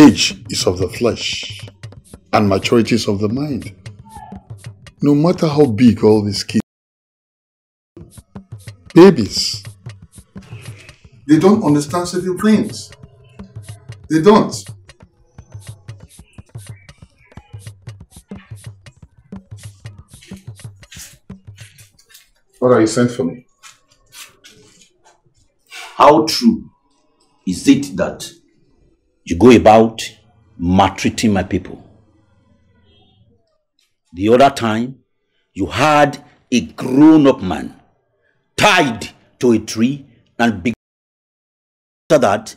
Age is of the flesh, and maturity is of the mind. No matter how big all these kids, babies, they don't understand certain things. They don't. What are you sent for me? How true is it that you go about maltreating my people? The other time, you had a grown up man tied to a tree and be- after that,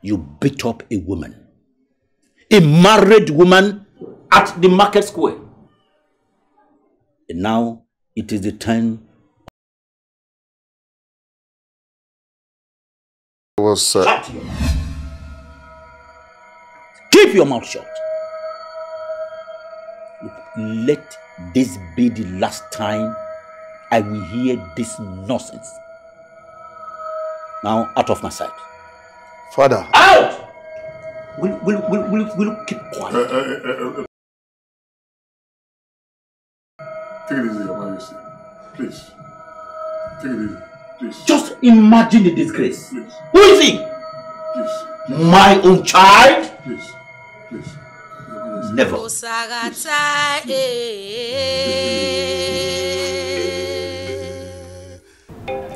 you beat up a woman, a married woman at the market square. And now it is the time. turn was uh, Shut your mouth. Keep your mouth shut. Let this be the last time I will hear this nonsense. Now, out of my sight. father. Out! Will, will, will, will, will keep quiet? Eh, eh, eh, Take it easy, Your Majesty. Please. Take it easy. Please. Just imagine the disgrace. Please. Who is he? Please. My own child? Please. Please. Your Never. Osagata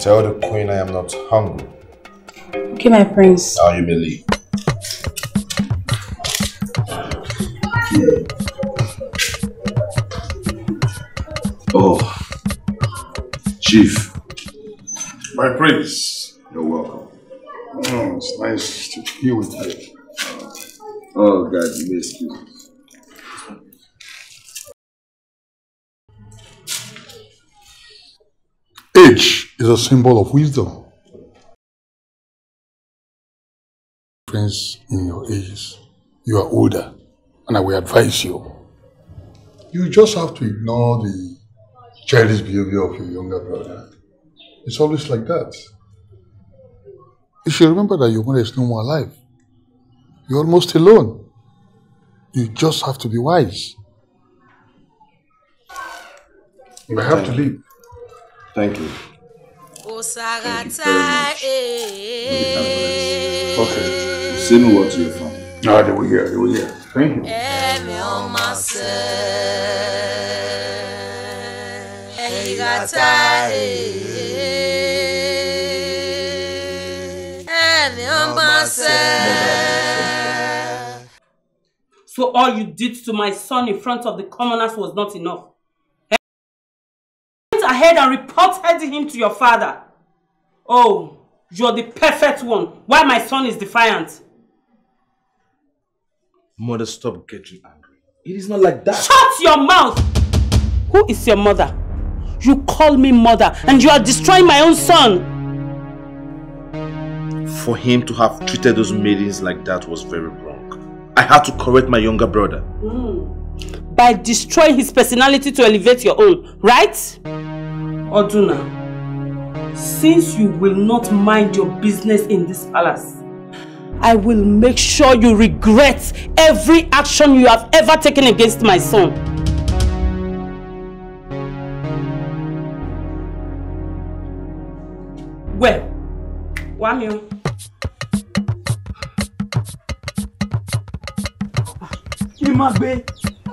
Tell the queen I am not hungry. Okay, my prince. Now you may leave. Oh, Chief, My prince. you're welcome. Oh, it's nice to be with you. Oh, God, you excuse me. Age is a symbol of wisdom. Friends, in your ages, you are older, and I will advise you. You just have to ignore the childish behavior of your younger brother. It's always like that. You should remember that your mother is no more alive. You're almost alone. You just have to be wise. You I have to leave. Thank you. Osagata eh Okay. Say no word to your family. Ah, they will hear, they will hear. Thank you. Emi ọma So all you did to my son in front of the commoners was not enough. Eh? Went ahead and reported him to your father. Oh, you're the perfect one. Why my son is defiant? Mother, stop getting angry. It is not like that. Shut your mouth! Who is your mother? You call me mother and you are destroying my own son. For him to have treated those maidens like that was very wrong. I had to correct my younger brother. Hmm. By destroying his personality to elevate your own, right? Oduna, since you will not mind your business in this palace, I will make sure you regret every action you have ever taken against my son. Well, Wamio. Imagbe,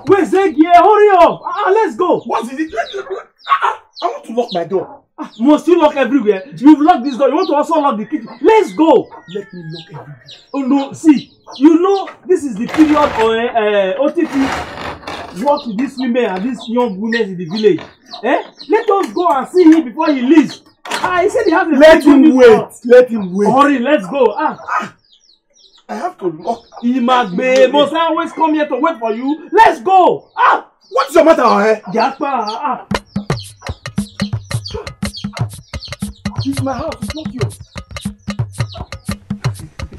where's Egie? Hurry up! Ah, let's go! What is it? Ah, ah, I want to lock my door. Ah, must you lock everywhere? You've locked this door. You want to also lock the kitchen? Let's go. Let me lock everywhere. Oh no, see, you know this is the period of uh, uh, OTT work with these women and these young women in the village. Eh? Let us go and see him before he leaves. Ah, he said he has a Let him wait. now. Let him wait. Hurry, let's go. Ah, I have to lock. Imagbe, must I always come here to wait for you? Let's go. Ah, What's your matter, eh? Japa. Ah. It's my house, it's not yours.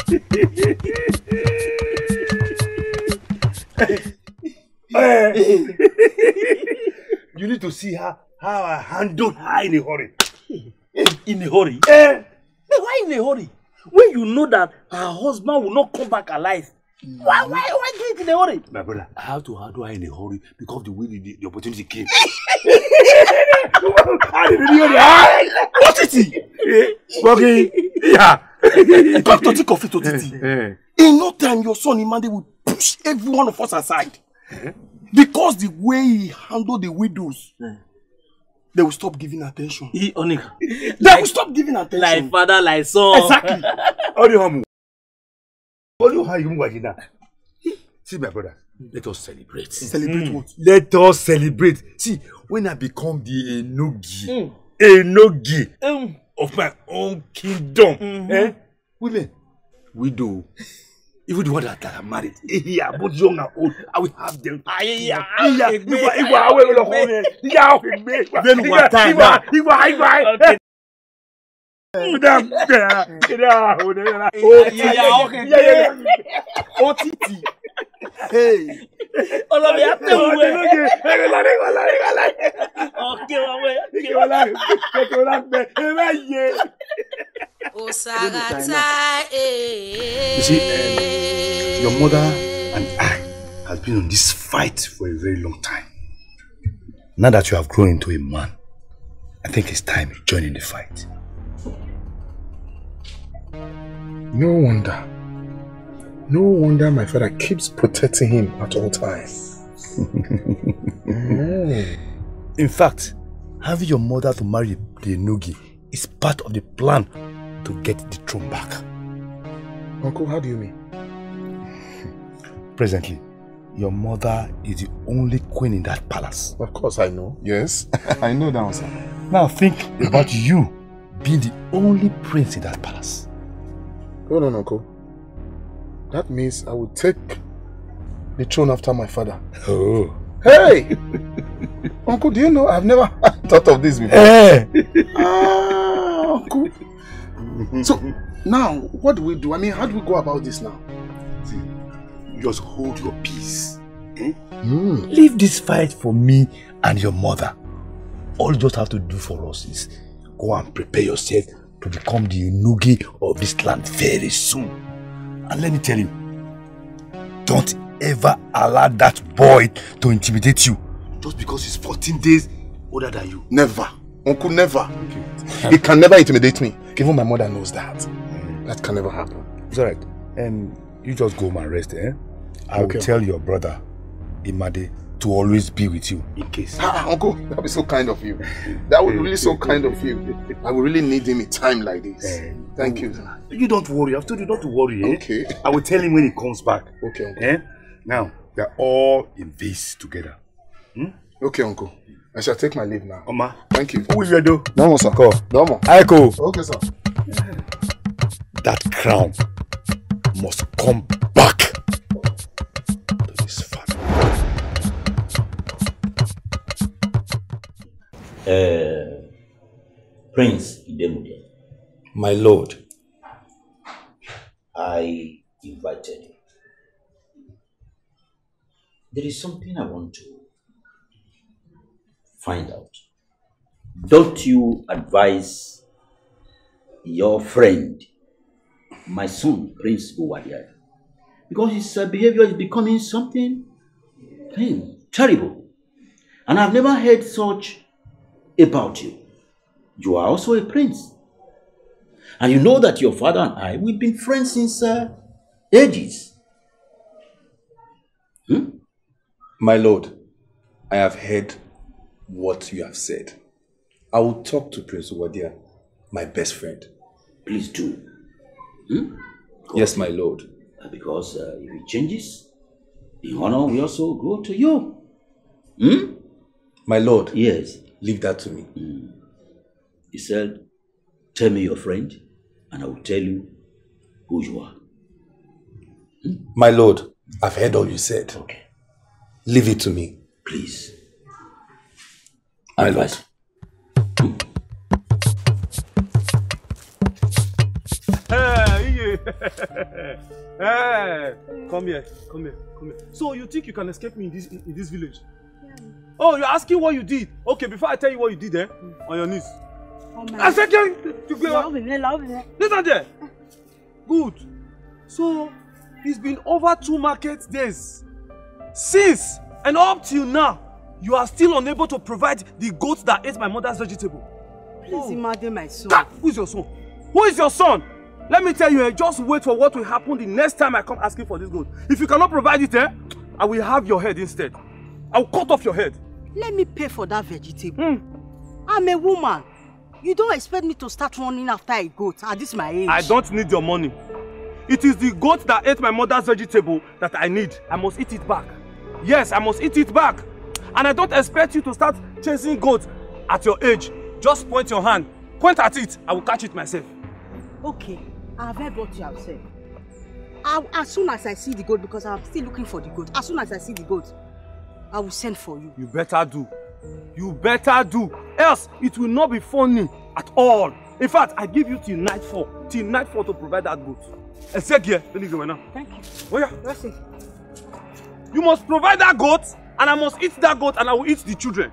you need to see how how I handled her in a hurry. In a hurry? Eh, Why in a hurry? When you know that her husband will not come back alive. Why, why, why do it in a hurry? my brother, I have to handle her in a hurry because the way the, the, opportunity came. What is it? Okay. Yeah. Come to think of it, Otiti. Eh. In no time, your son Imande will push every one of us aside. Because the way he handled the widows, they will stop giving attention. He Onika. They will stop giving attention. Like father, like son. Exactly. How do you harm? How do you harm you watching that? See, my brother, let us celebrate. Celebrate what? Let us celebrate. See, when I become the Enogi, Enogi Um, of my own kingdom, eh? Women, widow, even the one that are married, yeah, both young and old, I will have them. Aya, Iya, igwa, igwa, awe, ulo, hone, iya, igwe, igwa, Then igwa, what time igwa, now? igwa, igwa, Okay. Madam, yeah, yeah, oh, yeah, Yeah, Ọlọ́bi á tẹ̀ Oh, wú ẹ̀. okay, okay, okay, okay, okay. Ọ̀kẹ́ wa wẹ̀. Kí ọlá kí ọlá gbẹ ẹ má yẹ. Osagata, You see, um, your mother and I has been on this fight for a very long time. Now that you have grown into a man, I think it's time you join in the fight. No wonder. No wonder my father keeps protecting him at all times. In fact, having your mother to marry the Nugi is part of the plan to get the throne back. Uncle, how do you mean? Presently, your mother is the only queen in that palace. Of course I know. Yes, I know that answer. Now think about you being the only prince in that palace. Hold on, Uncle. That means I will take the throne after my father. Oh. Hey! Uncle, do you know I've never thought of this before? Eh. Ah, Uncle. So, now, what do we do? I mean, how do we go about this now? See, Just hold your peace. Hmm. Leave this fight for me and your mother. All you just have to do for us is go and prepare yourself to become the Nugi of this land very soon. And let me tell you, don't ever allow that boy to intimidate you just because he's 14 days older than you. Never. Uncle, never. He can never intimidate me. Even my mother knows that. That can never happen. It's alright. And you just go home and rest, eh? I Okay. will tell your brother, Imade, to always be with you in case. Ah, Uncle, that would be so kind of you. That would be really so kind of you. I would really need him in time like this. Eh, Thank you. You don't worry. I've told you not to worry, eh? Okay. I will tell him when he comes back. Okay, Uncle. Eh? Now, they're all in this together. Okay, Uncle. I shall take my leave now. Oma, Thank you. who will you do? No more, sir. Go. No more. Aiko, Okay, sir. that crown must come back Uh, Prince Idemude, My lord, I invited you. There is something I want to find out. Don't you advise your friend, my son, Prince Buwadia, because his uh, behavior is becoming something terrible. And I've never heard such about you. You are also a prince. And you know that your father and I, we've been friends since uh, ages. my lord, I have heard what you have said. I will talk to Prince Wadia, my best friend. Please do. Hmm? Yes, my lord. Because uh, if it changes, the honor will also go to you. Hmm? My lord. Yes. Leave that to me. Mm. He said, Tell me your friend, and I will tell you who you are. Hmm? My lord, I've heard all you said. Okay. Leave it to me. Please. My lord. Hmm. Hey, hey, come here, come here, come here. So you think you can escape me in this in, in this village? Oh, you're asking what you did. Okay, before I tell you what you did, eh? On your knees. I said, you, you, you, listen there. Good. So it's been over two market days since and up till now. You are still unable to provide the goat that ate my mother's vegetable. Please imagine my son. Ah, who's your son? Who is your son? Let me tell you, eh, just wait for what will happen the next time I come asking for this goat. If you cannot provide it, eh, I will have your head instead. I will cut off your head. Let me pay for that vegetable. I'm a woman. You don't expect me to start running after a goat at this my age. I don't need your money. It is the goat that ate my mother's vegetable that I need. I must eat it back. Yes, I must eat it back. And I don't expect you to start chasing goats at your age. Just point your hand. Point at it. I will catch it myself. Okay, I have heard what you have said. I, as soon as I see the goat, because I'm still looking for the goat, as soon as I see the goat, I will send for you. You better do. You better do. Else, it will not be funny at all. In fact, I give you till nightfall. Till nightfall to provide that goat. Ezekiel, let me go now. Thank you. Oh yeah. That's it. You must provide that goat, and I must eat that goat, and I will eat the children.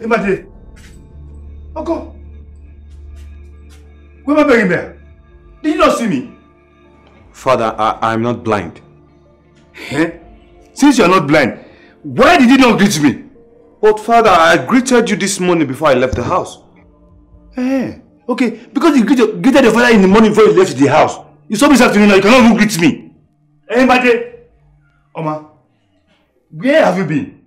Imade. Uncle. Where am I begging there? Did you not see me? Father, I, I'm not blind. Eh? Since you are not blind, why did you not greet me? But father, I greeted you this morning before I left the house. Eh, okay, because you greeted, greeted your father in the morning before you left the house. You saw me this afternoon now, you cannot even greet me. Eh, Imade. Oma, where have you been?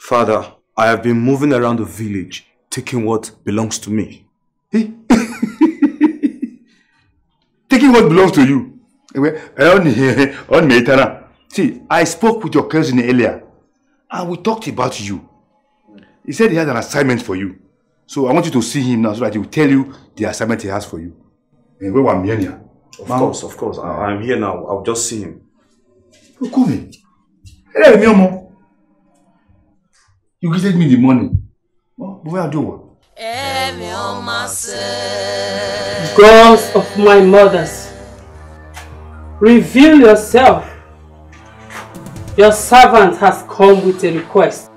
Father, I have been moving around the village, taking what belongs to me. Taking what belongs to you. Eh, eh, on the- on me, Tara. See, I spoke with your cousin earlier, and we talked about you. He said he had an assignment for you. So I want you to see him now so that he will tell you the assignment he has for you. Eh, where me here? Of course, of course. I, I'm here now. I'll just see him. Kumi. Hey, mi ọmọ. You greeted me the morning. What where do sẹ́. Gods of my mothers, reveal yourself. Your servant has come with a request.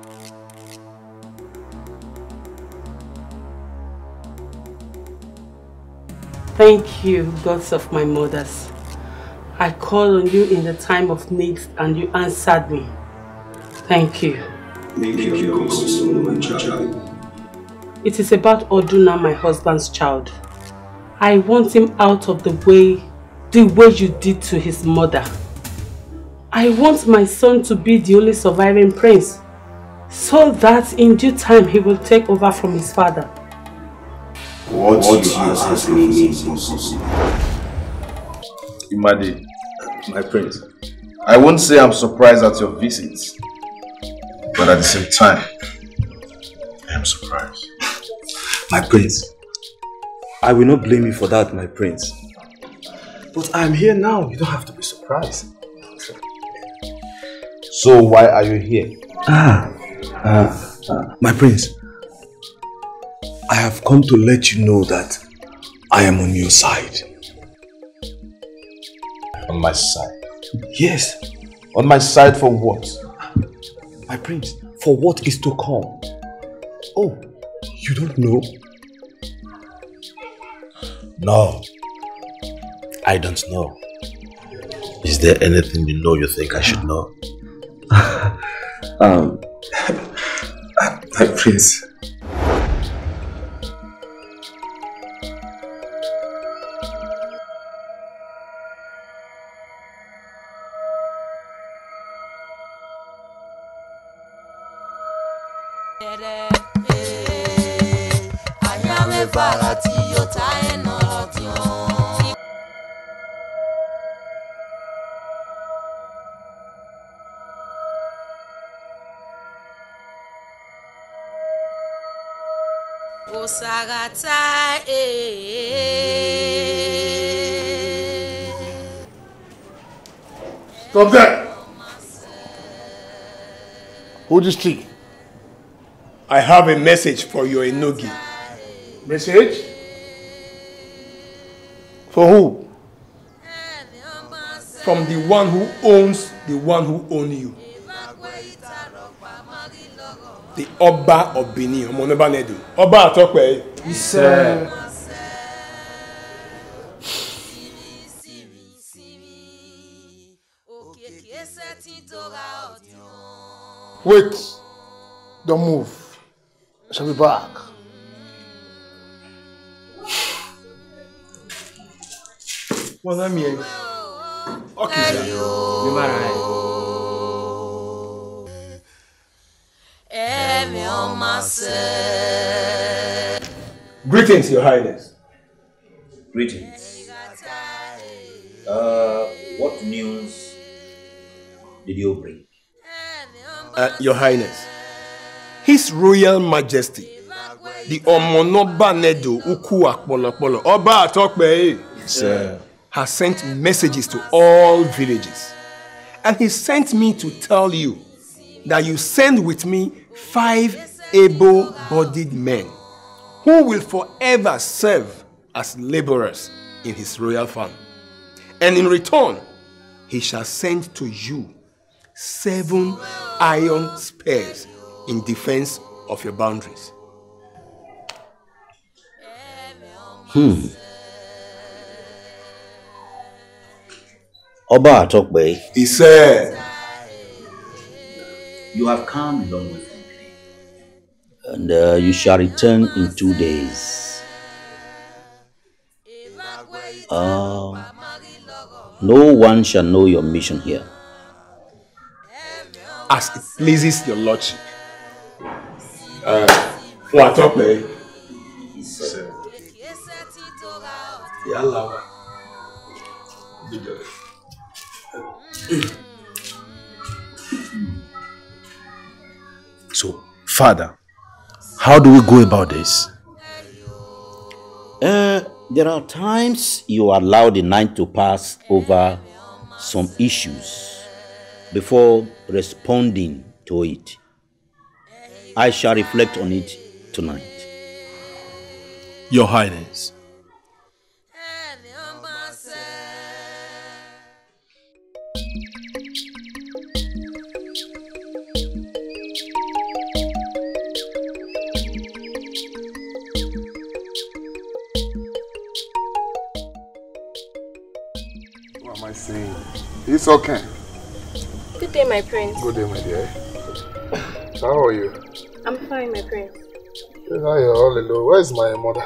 Thank you, gods of my mothers. I called on you in the time of need and you answered me. Thank you. My child. It is about Oduna, my husband's child. I want him out of the way, the way you did to his mother. I want my son to be the only surviving prince, so that in due time he will take over from his father. What, you ask has remained impossible. Imadi, my prince, I won't say I'm surprised at your visit, but at the same time, I am surprised. My prince, I will not blame you for that, my prince. But I'm here now. You don't have to be surprised. So why are you here? Ah, uh, my prince, I have come to let you know that I am on your side. On my side? Yes. On my side for what? My prince, for what is to come? Oh, you don't know? No. I don't know. Is there anything you know you think I should know? um, my prince. Stop there! Hold this tree. I have a message for your Enogi. Message? For who? From the one who owns the one who owns you. The Oba of Benin, Omonoba Nedu. Oba Atokwe. Iṣẹ́. Wait. Don't move. I shall be back. Wọ́n náà mi ẹ̀. Okay, sir. Mi máa ra ẹ̀. Ẹ̀mí ọmọ sẹ́. Greetings, Your Highness. Greetings. Uh, what news did you bring? Uh, Your Highness, His Royal Majesty, the Omonoba Nedo Uku Akpolokpolo, Oba Sir. has sent messages to all villages. And he sent me to tell you that you send with me five able bodied men who will forever serve as laborers in his royal farm. And in return, he shall send to you seven iron spears in defense of your boundaries. Hmm. Oba Atokbe. He said, You have come a long way from me. And uh, you shall return in two days. Uh, no one shall know your mission here. As it pleases your lordship. Uh, fún àtọ́pẹ́ yálà wa. So, Father, how do we go about this? Uh, there are times you allow the night to pass over some issues before responding to it. I shall reflect on it tonight. Your Highness. What am I saying? It's okay. Good day, my prince. Good day, my dear. How are you? I'm fine, my prince. Yes, How are you all alone? Where's my mother?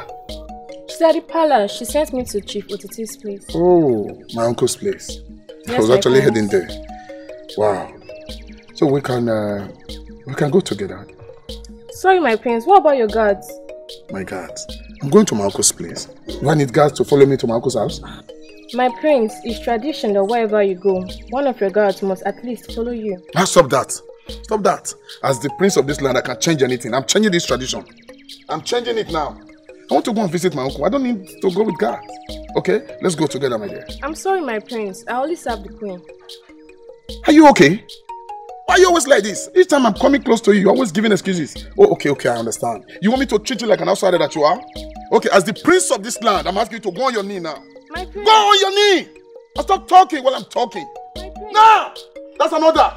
She's at the palace. She sent me to Chief Otiti's place. Oh, my uncle's place. I was actually heading there. Wow. So we can uh, we can go together. Sorry, my prince. What about your guards? My guards. I'm going to my uncle's place. Do I need guards to follow me to my uncle's house? My prince, it's tradition that wherever you go, one of your guards must at least follow you. Ah, stop that. Stop that. As the prince of this land, I can change anything. I'm changing this tradition. I'm changing it now. I want to go and visit my uncle. I don't need to go with guards. Okay? Let's go together, my dear. I'm sorry, my prince. I only serve the queen. Are you okay? Why are you always like this? Each time I'm coming close to you, you're always giving excuses. Oh, okay, okay, I understand. You want me to treat you like an outsider that you are? Okay, as the prince of this land, I'm asking you to go on your knee now. My. Go on your knee! And stop talking while I'm talking. Now! That's an order!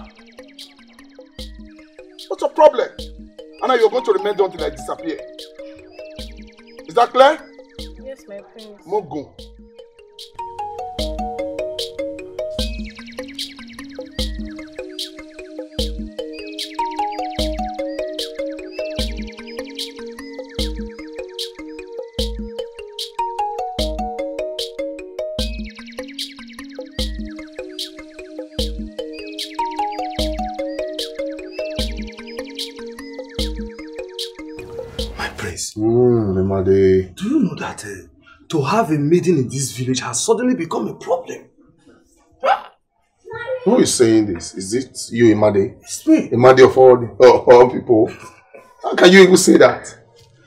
What's your problem? And now you're going to remain there until I disappear. Is that clear? Yes, my prince. Mogo. That uh, to have a maiden in this village has suddenly become a problem? Who is saying this? Is it you, Imade? It's me. Imade of all, the, of all people. How can you even say that?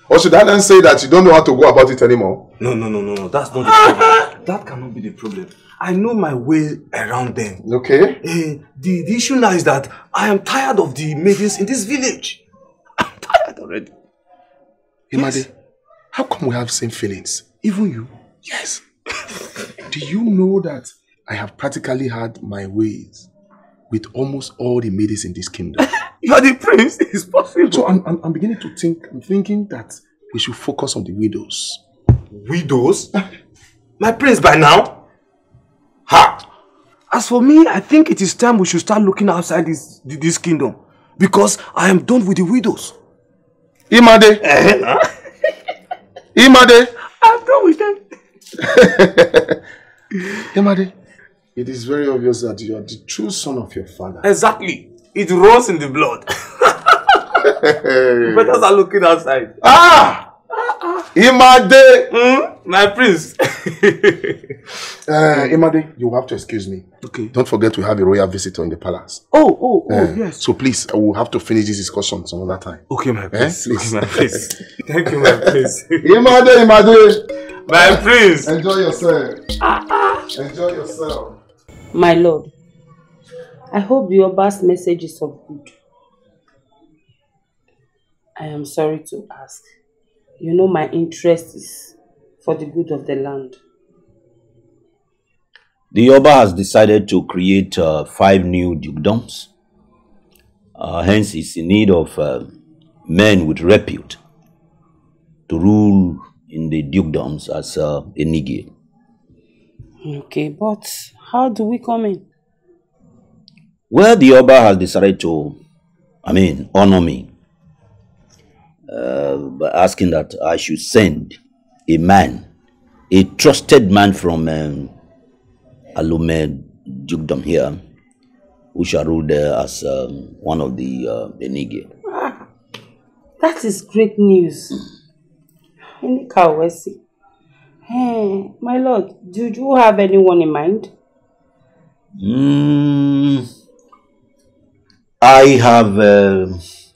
Or should I then say that you don't know how to go about it anymore? No, no, no, no, no. That's not the problem. that cannot be the problem. I know my way around them. Okay. Uh, the, the issue now is that I am tired of the maidens in this village. I'm tired already. Imade, Yes. How come we have same feelings? Even you? Yes. Do you know that I have practically had my ways with almost all the maidens in this kingdom? You are the prince. It's possible. So I'm, I'm, I'm beginning to think, I'm thinking that we should focus on the widows. Widows? My prince by now? Ha! As for me, I think it is time we should start looking outside this, this kingdom. Because I am done with the widows. Imade! Eh, eh, Imade! I'm done with them. Imade, it is very obvious that you are the true son of your father. Exactly. It runs in the blood. Hey. Better start looking outside. Ah! Imade! Hmm? My prince. Uh, Imade, you have to excuse me. Okay. Don't forget we have a royal visitor in the palace. Oh, oh, oh, Uh, yes. So please, I will have to finish this discussion some other time. Okay, my Eh? prince. Please. Okay, my prince. Thank you, my prince. Imade, Imade! My prince. Enjoy yourself. Enjoy yourself. My lord, I hope the Oba's message is of good. I am sorry to ask. You know my interest is for the good of the land. The Oba has decided to create uh, five new dukedoms. Uh, hence, is in need of uh, men with repute to rule in the dukedoms as uh, Enigie. Okay, but how do we come in? Well, the Oba has decided to, I mean, honor me uh, by asking that I should send a man, a trusted man from um, Alume Dukedom here, who shall rule there as um, one of the uh, Enigie. Ah, that is great news. Owesi. Hey, my lord, do you have anyone in mind? Mm, I have uh,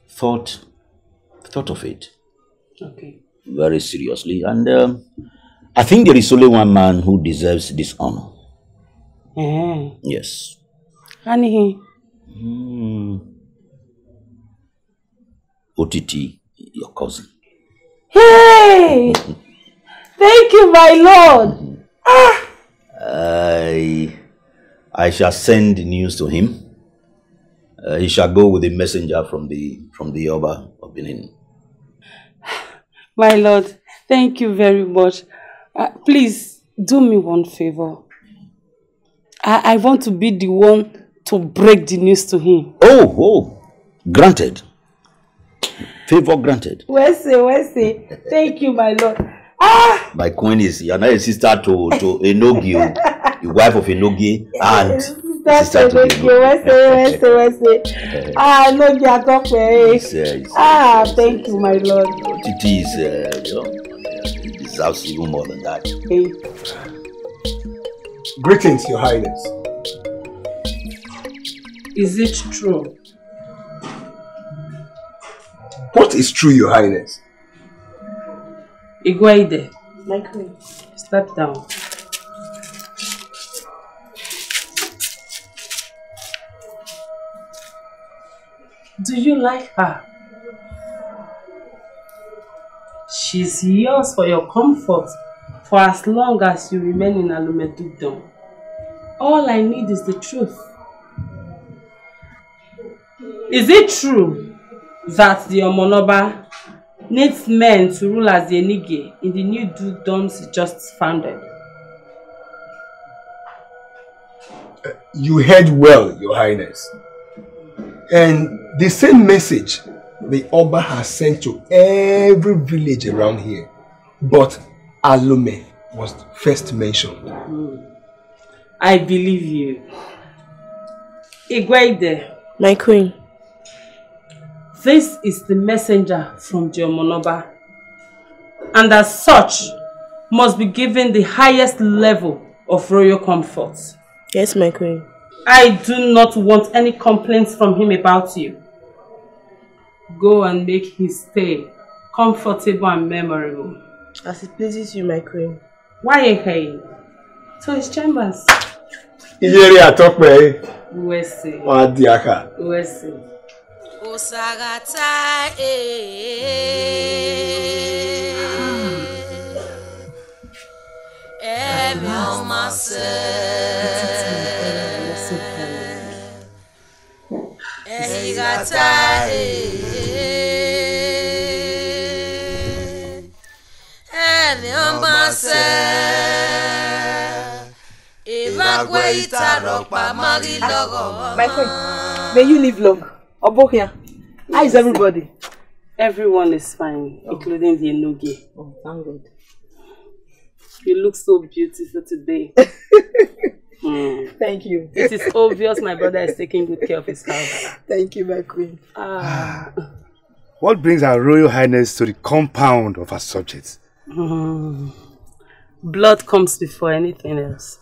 thought thought of it Okay. very seriously, and um, I think there is only one man who deserves this honor. Eh. Yes. And he? Mm. Otiti, your cousin. Hey! Thank you, my lord. Ah. I I shall send news to him. Uh, he shall go with a messenger from the from the Oba of Benin. My lord, thank you very much. Uh, please do me one favor. I, I want to be the one to break the news to him. Oh, oh, granted. Favor granted. Wese, Wese, thank you, my lord. My queen is you are not a sister to to Enogi, the wife of Enogi, and sister to Thank you, Wese, Wese, Wese. Ah, no, you are not It's, uh, Ah, thank you, my lord. Otiti is uh, you know, it deserves even more than that. Greetings, Your Highness. Is it true? What is true, Your Highness? Igwaide. My queen. Step down. Do you like her? She's yours for your comfort for as long as you remain in Alumedugdom. All I need is the truth. Is it true that the Omonoba needs men to rule as the Enigie in the new dukedoms he just founded? Uh, you heard well, Your Highness. And the same message the Oba has sent to every village around here. But Alume was first mentioned. I believe you. Igweide. My queen. This is the messenger from the Omonoba. and as such must be given the highest level of royal comfort. Yes, my queen. I do not want any complaints from him about you. Go and make his stay comfortable and memorable. As it pleases you, my queen. Why hey? To his chambers. Iyeri atọ́pẹ́ We'll see. wọn á di aka. We'll see. Osagata Ẹ̀mí ọmọ sẹ́. Ọmọ. Ìbágbé ìtàrọ̀pá mọ́rí lọ́rọ̀ My friend, may you live long. Obokia, how is everybody? Everyone is fine, including the Enoge. Oh, thank God. You look so beautiful today. Hmm. Thank you. It is obvious my brother is taking good care of his house. Thank you, my queen. Ah. What brings our Royal Highness to the compound of her subjects? Hmm. Blood comes before anything else.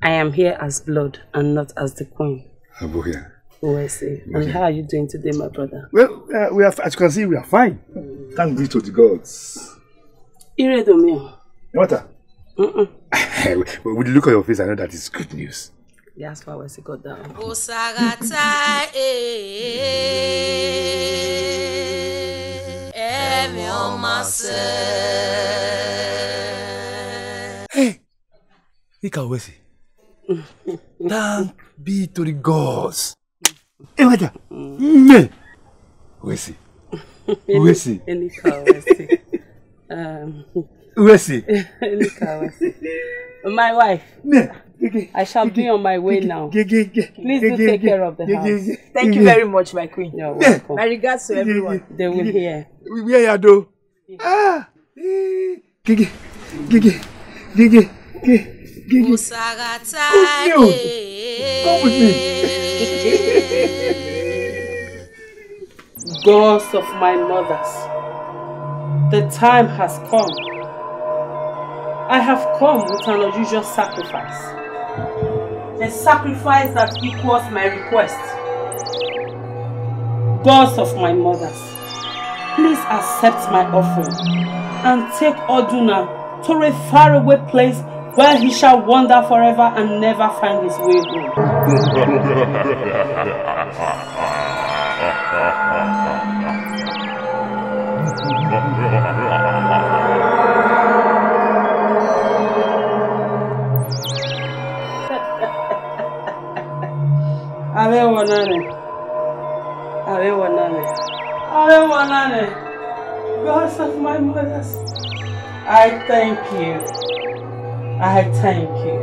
I am here as blood and not as the queen. Abuja. Uwese. And how are you doing today, my brother? Well, uh, we are, as you can see, we are fine. Thank be to the gods. Iredomio. What? Mm-mm. With the look on your face, I know that is good news. That's why Wesley got down. Osagata Ẹ̀mí ọmọ sẹ́. Hey, Ika Wesi. Thank be to the gods. Hey, what? Me. Wesi. Wesi. Enika Wesley. Um, Wesi. Enika Wesley. My wife. I shall be on my way now. Please do take care of the house. Thank you very much, my queen. You're welcome. My regards to everyone. They will hear. Where you do? Ah. Gigi. Gigi. Gigi. Gigi. Osagata Come with me. Gods of my mothers, the time has come. I have come with an unusual sacrifice. A sacrifice that equals my request. Gods of my mothers, please accept my offering and take Oduna to a faraway place where he shall wander forever and never find his way home. Wanane. Gods of my mothers, I thank you. I thank you.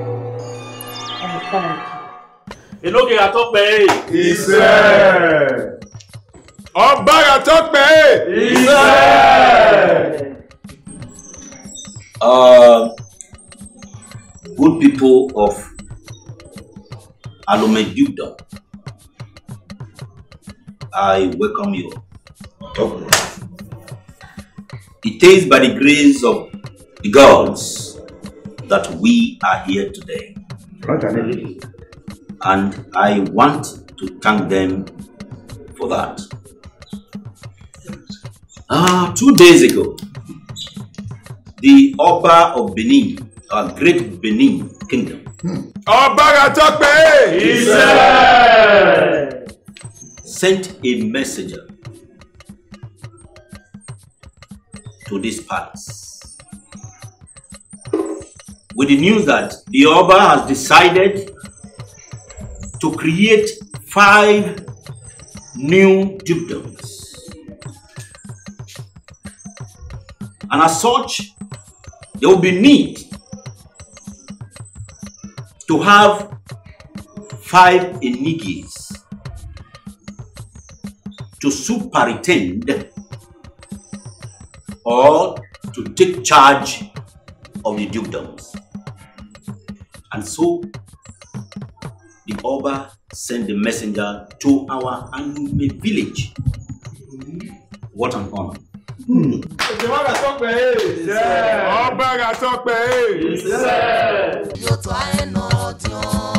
I thank you. Enoge Atọ́pẹ́. Iṣẹ́. Ọba Atọ́pẹ́. Iṣẹ́. Uh, good people of Alomejubda, I welcome you. It is by the grace of the gods that we are here today. And I want to thank them for that. Ah, two days ago, the Oba of Benin, our great Benin kingdom, Ọba Atọ́pẹ́. Iṣẹ́. sent a messenger to this palace with the news that the Oba has decided to create five new dukedoms. And as such, there will be need to have five enigis to superintend or to take charge of the dukedoms. And so the Oba sent the messenger to our Anume village. What an honor. ọba ga sọ pé Yo to aeno dio.